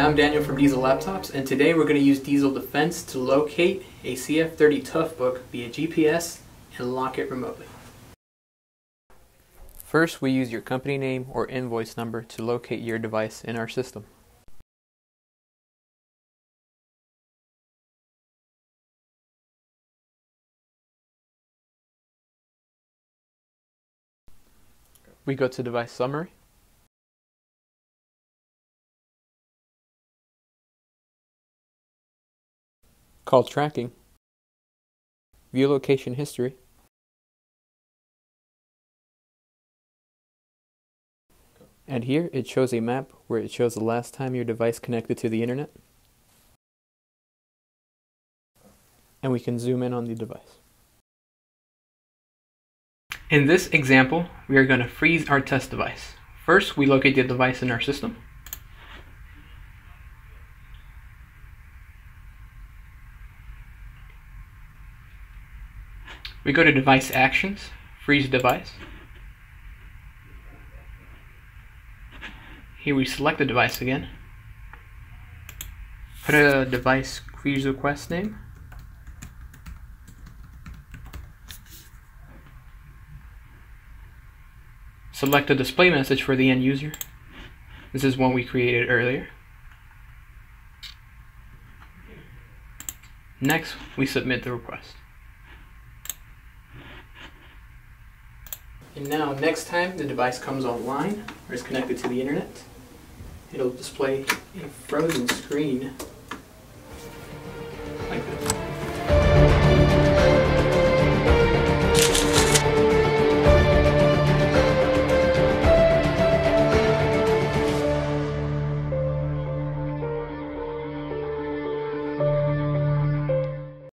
I'm Daniel from Diesel Laptops, and today we're going to use Diesel Defense to locate a CF30 Toughbook via GPS and lock it remotely. First, we use your company name or invoice number to locate your device in our system. We go to Device Summary. Call Tracking. View Location History. And here it shows a map where it shows the last time your device connected to the internet. And we can zoom in on the device. In this example, we are going to freeze our test device. First, we locate the device in our system. We go to Device Actions, Freeze Device. Here we select the device again. Put a device freeze request name. Select a display message for the end user. This is one we created earlier. Next, we submit the request. And now, next time the device comes online or is connected to the internet, it'll display a frozen screen